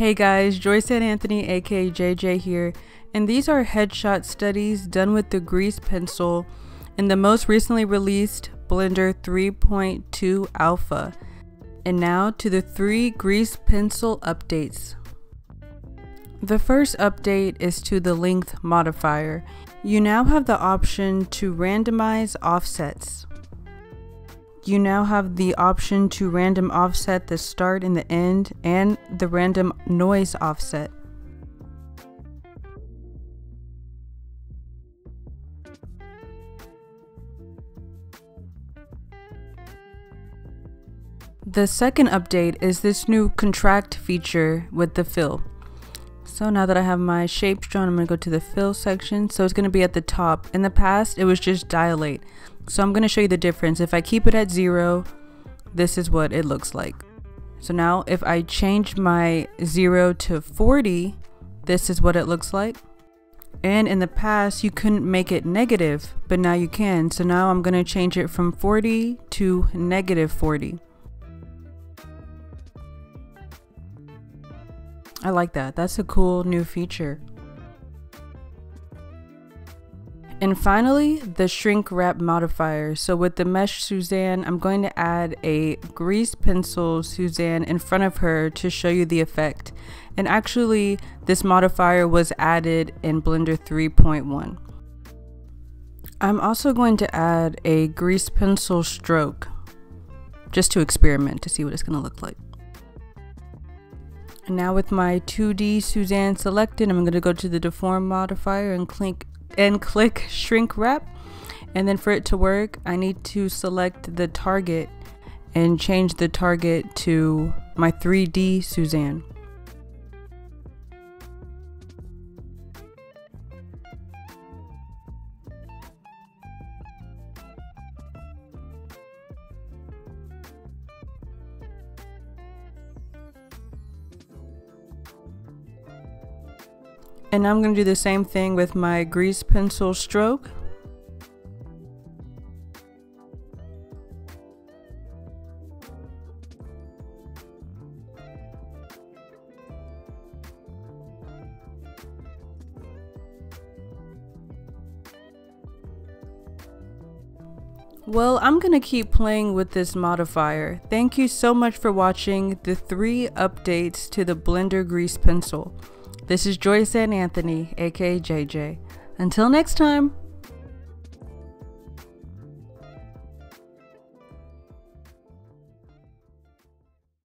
Hey guys, Joyce-Anne Anthony aka JJ here, and these are headshot studies done with the grease pencil in the most recently released Blender 3.2 Alpha. And now to the three grease pencil updates. The first update is to the length modifier. You now have the option to randomize offsets. You now have the option to random offset the start and the end and the random noise offset. The second update is this new contract feature with the fill. So now that I have my shapes drawn, I'm going to go to the fill section. So it's going to be at the top. In the past, it was just dilate. So I'm going to show you the difference. If I keep it at zero, this is what it looks like. So now if I change my zero to 40, this is what it looks like. And in the past, you couldn't make it negative, but now you can. So now I'm going to change it from 40 to negative 40. I like that. That's a cool new feature. And finally, the shrink wrap modifier. So with the mesh Suzanne, I'm going to add a grease pencil Suzanne in front of her to show you the effect. And actually, this modifier was added in Blender 3.1. I'm also going to add a grease pencil stroke just to experiment to see what it's going to look like. And now with my 2D Suzanne selected, I'm going to go to the deform modifier and click and click shrink wrap. And then for it to work, I need to select the target and change the target to my 3D Suzanne. And I'm going to do the same thing with my grease pencil stroke. Well, I'm going to keep playing with this modifier. Thank you so much for watching the three updates to the Blender Grease Pencil. This is Joyce-Anne Anthony, aka JJ. Until next time.